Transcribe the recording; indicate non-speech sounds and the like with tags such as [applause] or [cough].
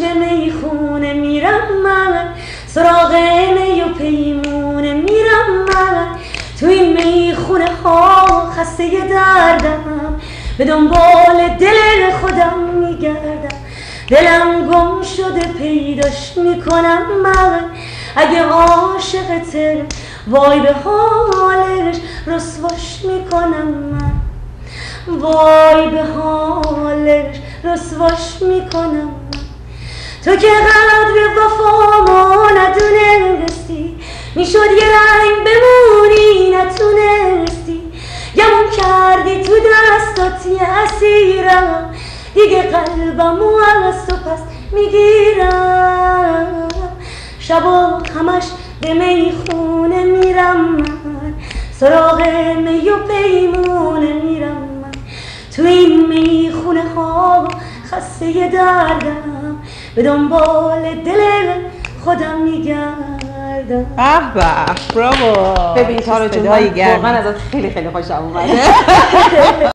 به می‌خونه میرم من سراغ می و پیمونه میرم من تو این می‌خونه ها خسته دردم. به دنبال دل خودم میگردم. دلم گم شده پیداش می‌کنم من اگه عاشقته وای به حالش رسواش می‌کنم من. وای به حالش رسواش می‌کنم تو که قدر وفامو ندونستی می‌شد یه رنگ بمونی نتونستی. گمون کردی تو دستات اسیرم. دیگه قلبمو از تو پس می‌گیرم. شبا همش به می‌خونه میرم من. سراغ می و پیمونه میرم من. تو این می‌خونه ها خسته دردم. به دنبال دل خودم میگردم. به به براوو ببین تارا جون. واقعا ازت خیلی خیلی خوشم اومده. [laughs]